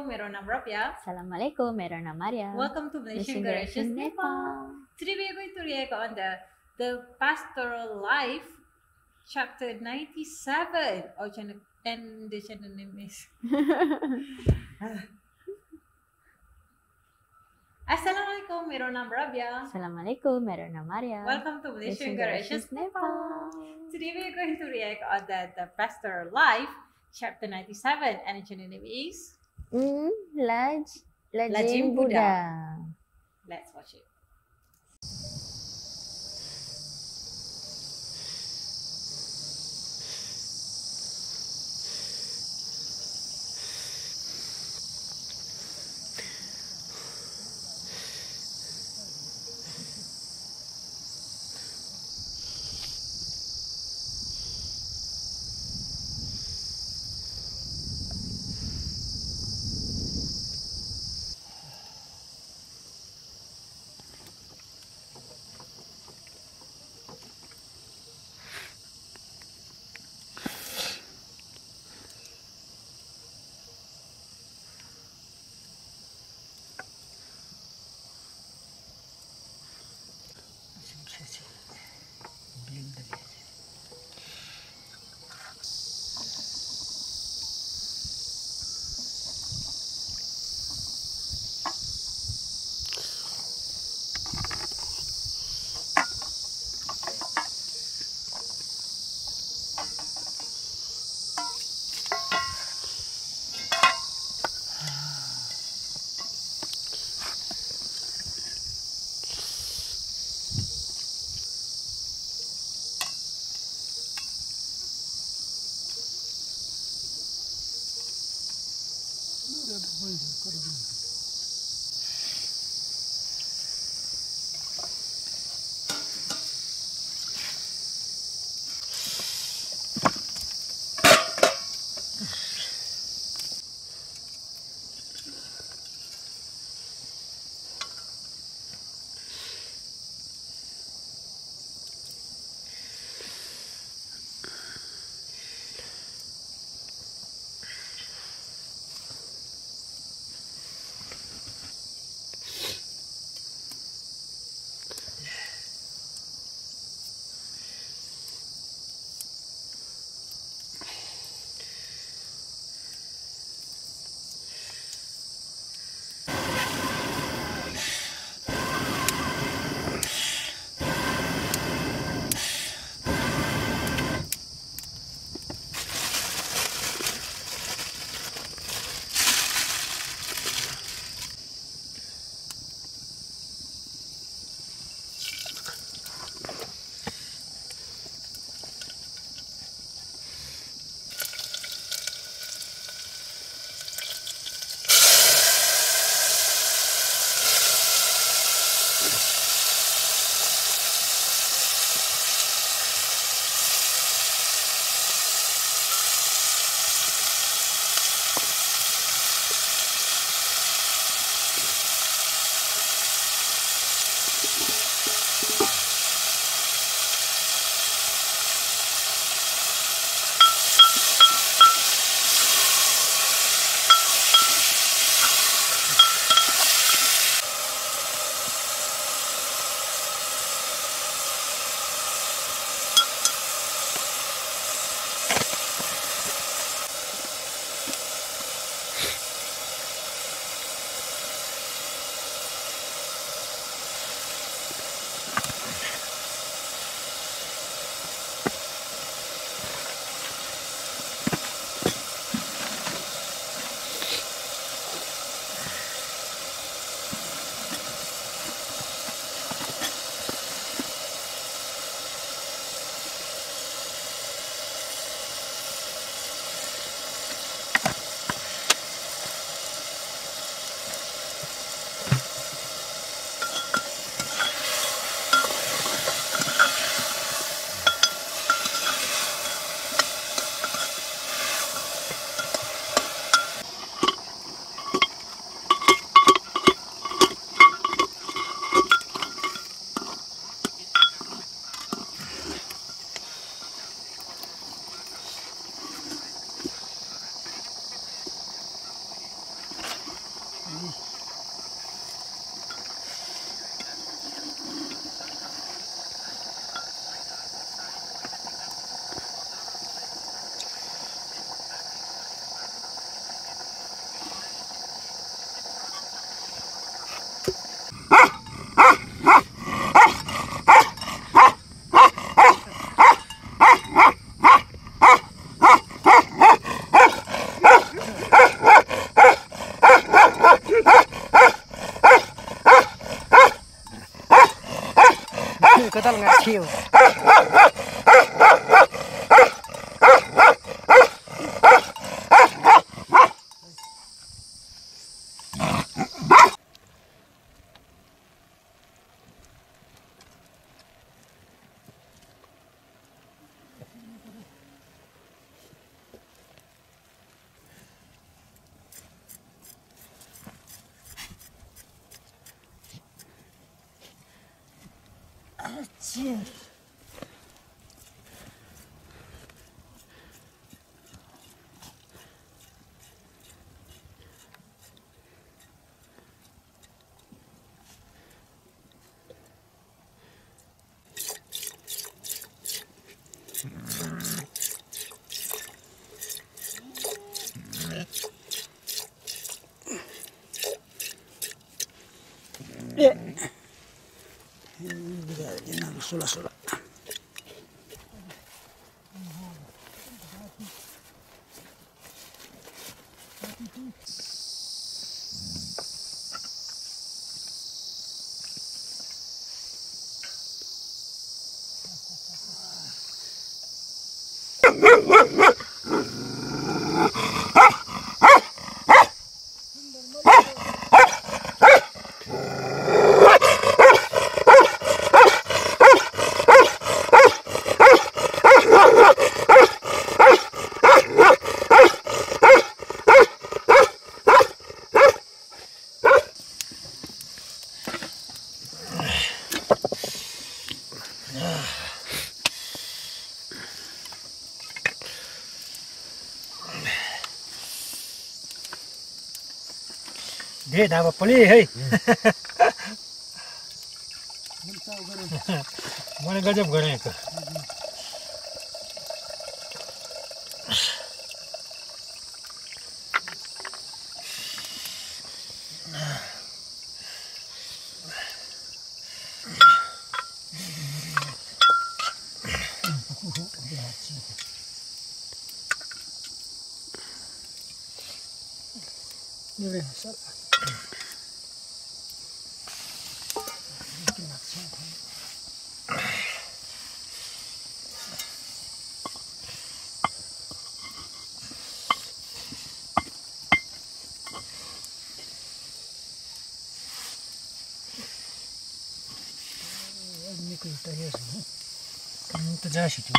Assalamualaikum, meron nama Rabia. Assalamualaikum, meron na Maria. Welcome to Malaysian Generations Nepal. Today we are going to react on the the pastoral life, chapter 97. Oh, channel and the channel name is. Assalamualaikum, meron nama Rabia. Assalamualaikum, meron na Maria. Welcome to Malaysian Generations Nepal. Nepal. Today we are going to react on the, the pastoral life, chapter 97, and the channel name is. Mm, Laj, Lajim Buddha. Buddha. Let's watch it. sí, sí. Thank you. 姐嗯。Sula sula. Hey, dah apa poli hey. Mana gần bukan itu. Ini, salah. historias. No si te.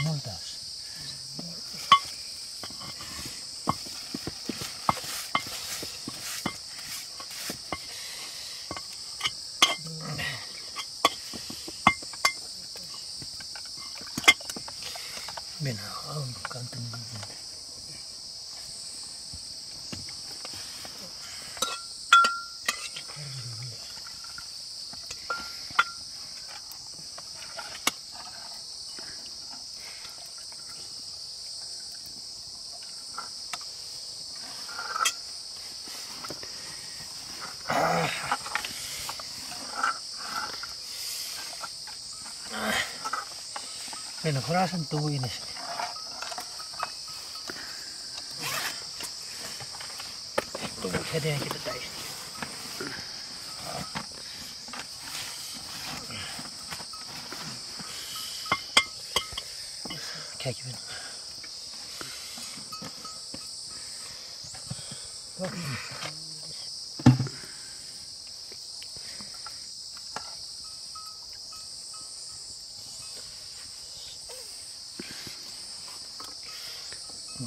Bien, ahora un canto ada yang kita tahu. Kayak gimana? Dia ben ini. Kan saya akan lagi yang ada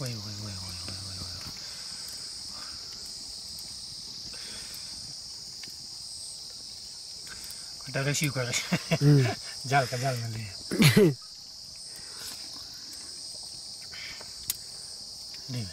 ओए ओए ओए ओए डरे शिव कर जाल का जाल में लिए Leave.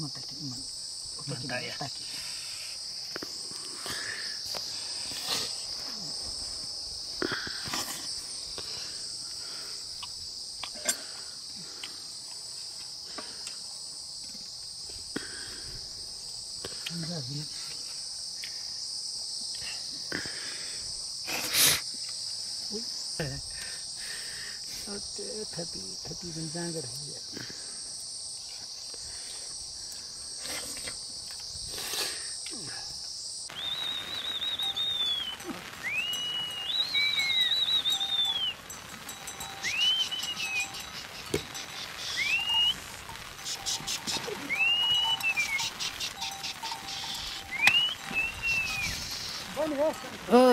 また今おたきだおたき旅旅分散ぐらい。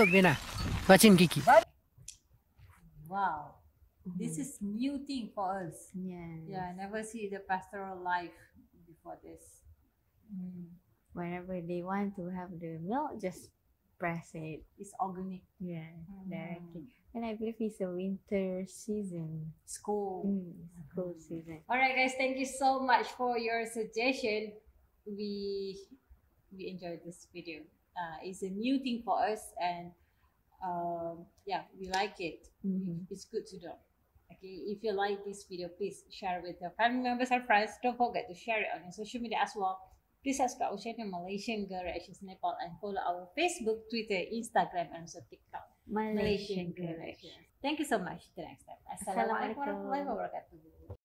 Bina. Bacin Kiki. Wow. This is new thing for us. Yeah. Yeah, I never see the pastoral life before this. Mm. Whenever they want to have the milk, just press it. It's organic. Yeah, Mm. directly. And I believe it's a winter season. School. Mm, school season. All right, guys. Thank you so much for your suggestion. We we enjoyed this video. Uh, it's a new thing for us, and um, yeah, we like it. Mhm. It's good to know. Okay, if you like this video, please share with your family members and friends. Don't forget to share it on your social media as well. Please subscribe our channel Malaysian Girl Reactions Nepal and follow our Facebook, Twitter, Instagram, and also TikTok. Malaysian Girl Girl Reactions. Thank you so much. Till next time. Assalamualaikum. warahmatullahi wabarakatuh.